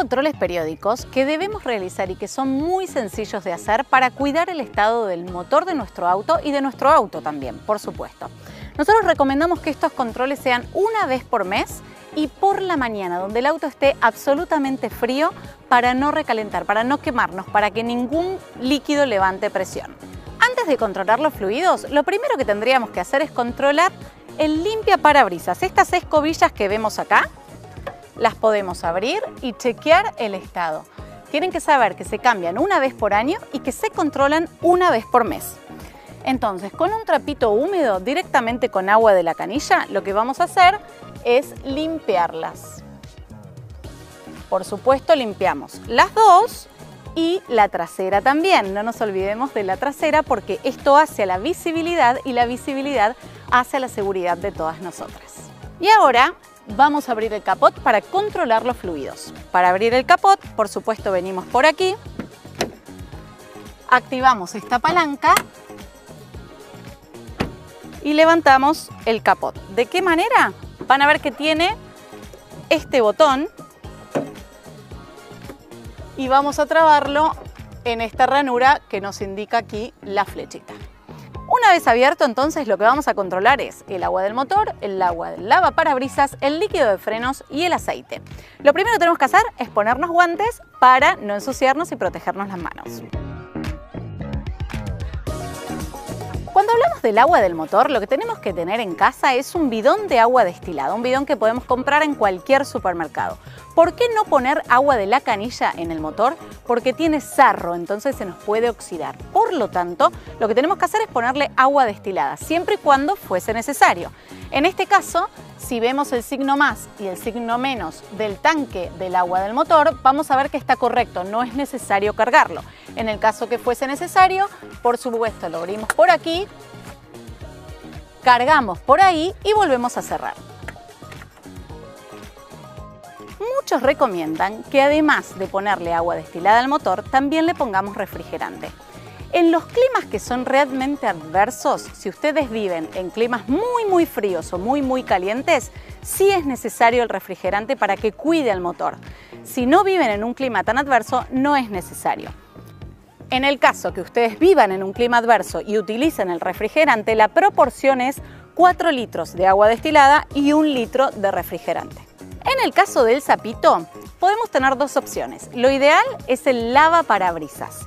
controles periódicos que debemos realizar y que son muy sencillos de hacer para cuidar el estado del motor de nuestro auto y de nuestro auto también, por supuesto. Nosotros recomendamos que estos controles sean una vez por mes y por la mañana, donde el auto esté absolutamente frío para no recalentar, para no quemarnos, para que ningún líquido levante presión. Antes de controlar los fluidos, lo primero que tendríamos que hacer es controlar el limpia parabrisas. Estas escobillas que vemos acá, las podemos abrir y chequear el estado. Tienen que saber que se cambian una vez por año y que se controlan una vez por mes. Entonces, con un trapito húmedo directamente con agua de la canilla, lo que vamos a hacer es limpiarlas. Por supuesto, limpiamos las dos y la trasera también. No nos olvidemos de la trasera porque esto hace a la visibilidad y la visibilidad hace a la seguridad de todas nosotras. Y ahora vamos a abrir el capot para controlar los fluidos. Para abrir el capot, por supuesto, venimos por aquí, activamos esta palanca y levantamos el capot. ¿De qué manera? Van a ver que tiene este botón y vamos a trabarlo en esta ranura que nos indica aquí la flechita. Una vez abierto, entonces lo que vamos a controlar es el agua del motor, el agua del lavaparabrisas, el líquido de frenos y el aceite. Lo primero que tenemos que hacer es ponernos guantes para no ensuciarnos y protegernos las manos. Cuando hablamos del agua del motor, lo que tenemos que tener en casa es un bidón de agua destilada, un bidón que podemos comprar en cualquier supermercado. ¿Por qué no poner agua de la canilla en el motor? Porque tiene sarro, entonces se nos puede oxidar. Por lo tanto, lo que tenemos que hacer es ponerle agua destilada, siempre y cuando fuese necesario. En este caso, si vemos el signo más y el signo menos del tanque del agua del motor, vamos a ver que está correcto, no es necesario cargarlo. En el caso que fuese necesario, por supuesto lo abrimos por aquí, cargamos por ahí y volvemos a cerrar. Muchos recomiendan que además de ponerle agua destilada al motor, también le pongamos refrigerante. En los climas que son realmente adversos, si ustedes viven en climas muy muy fríos o muy muy calientes, sí es necesario el refrigerante para que cuide al motor. Si no viven en un clima tan adverso, no es necesario. En el caso que ustedes vivan en un clima adverso y utilicen el refrigerante, la proporción es 4 litros de agua destilada y 1 litro de refrigerante. En el caso del sapito, podemos tener dos opciones. Lo ideal es el lava parabrisas.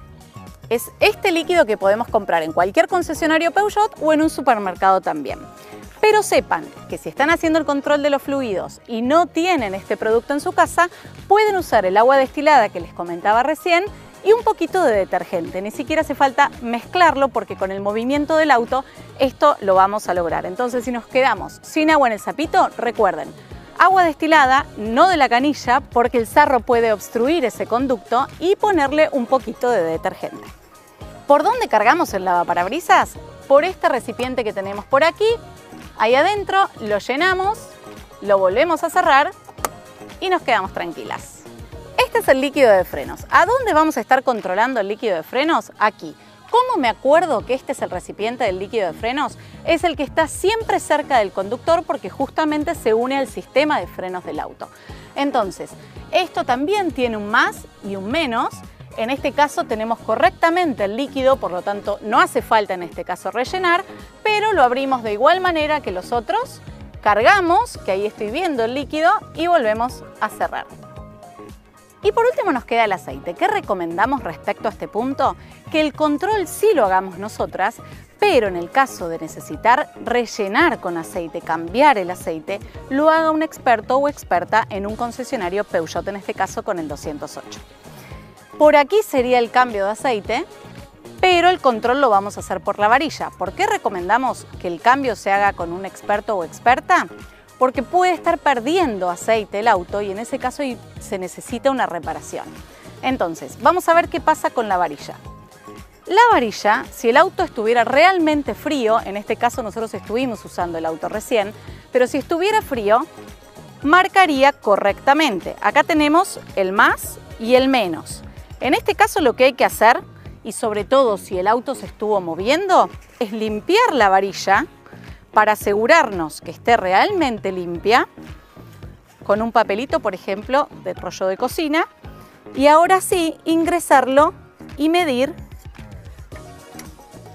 Es este líquido que podemos comprar en cualquier concesionario Peugeot o en un supermercado también. Pero sepan que si están haciendo el control de los fluidos y no tienen este producto en su casa, pueden usar el agua destilada que les comentaba recién y un poquito de detergente. Ni siquiera hace falta mezclarlo porque con el movimiento del auto esto lo vamos a lograr. Entonces si nos quedamos sin agua en el sapito, recuerden, agua destilada, no de la canilla, porque el sarro puede obstruir ese conducto y ponerle un poquito de detergente. ¿Por dónde cargamos el lavaparabrisas? Por este recipiente que tenemos por aquí. Ahí adentro lo llenamos, lo volvemos a cerrar y nos quedamos tranquilas. Este es el líquido de frenos. ¿A dónde vamos a estar controlando el líquido de frenos? Aquí. ¿Cómo me acuerdo que este es el recipiente del líquido de frenos? Es el que está siempre cerca del conductor porque justamente se une al sistema de frenos del auto. Entonces, esto también tiene un más y un menos. En este caso tenemos correctamente el líquido, por lo tanto no hace falta en este caso rellenar, pero lo abrimos de igual manera que los otros, cargamos, que ahí estoy viendo el líquido, y volvemos a cerrar. Y por último nos queda el aceite. ¿Qué recomendamos respecto a este punto? Que el control sí lo hagamos nosotras, pero en el caso de necesitar rellenar con aceite, cambiar el aceite, lo haga un experto o experta en un concesionario Peugeot, en este caso con el 208. Por aquí sería el cambio de aceite, pero el control lo vamos a hacer por la varilla. ¿Por qué recomendamos que el cambio se haga con un experto o experta? Porque puede estar perdiendo aceite el auto y en ese caso se necesita una reparación. Entonces, vamos a ver qué pasa con la varilla. La varilla, si el auto estuviera realmente frío, en este caso nosotros estuvimos usando el auto recién, pero si estuviera frío, marcaría correctamente. Acá tenemos el más y el menos. En este caso lo que hay que hacer, y sobre todo si el auto se estuvo moviendo, es limpiar la varilla para asegurarnos que esté realmente limpia, con un papelito, por ejemplo, de rollo de cocina, Y ahora sí, ingresarlo y medir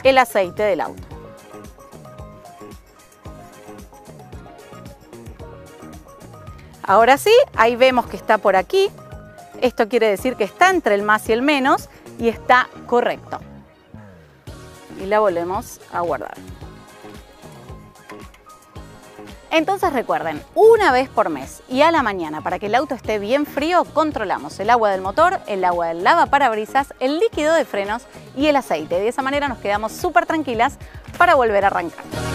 el aceite del auto. Ahora sí, ahí vemos que está por aquí. Esto quiere decir que está entre el más y el menos y está correcto. Y la volvemos a guardar. Entonces recuerden, una vez por mes y a la mañana, para que el auto esté bien frío, controlamos el agua del motor, el agua del lavaparabrisas, el líquido de frenos y el aceite. De esa manera nos quedamos súper tranquilas para volver a arrancar.